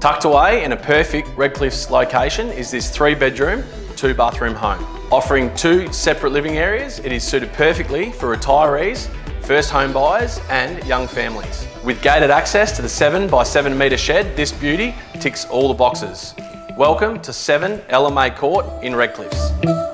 Tucked away in a perfect Redcliffs location is this three bedroom, two bathroom home. Offering two separate living areas, it is suited perfectly for retirees, first home buyers and young families. With gated access to the 7 by 7 metre shed, this beauty ticks all the boxes. Welcome to 7 Ella Mae Court in Redcliffs.